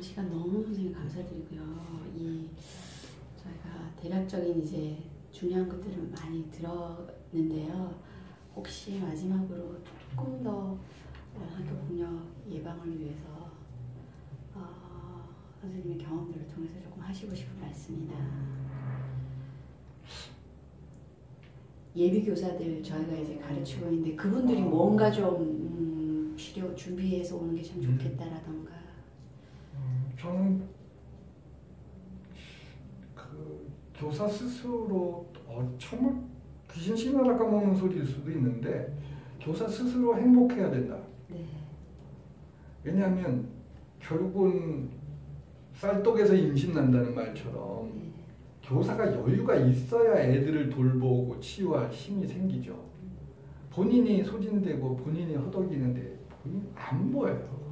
시간 너무 선생님 감사드리고요. 이 저희가 대략적인 이제 중요한 것들을 많이 들었는데요. 혹시 마지막으로 조금 더 학교 폭력 예방을 위해서 어, 선생님의 경험들을 통해서 조금 하시고 싶은 말씀이나 예비 교사들 저희가 이제 가르치고 있는데 그분들이 뭔가 좀 음, 필요 준비해서 오는 게 참 좋겠다라던가 음, 저는 그 교사 스스로 어, 정말 귀신 신하나 까먹는 소리일 수도 있는데 교사 스스로 행복해야 된다. 네. 왜냐하면 결국은 쌀떡에서 임신 난다는 말처럼 네. 교사가 여유가 있어야 애들을 돌보고 치유할 힘이 생기죠. 본인이 소진되고 본인이 허덕이는데 본인 안 보여요.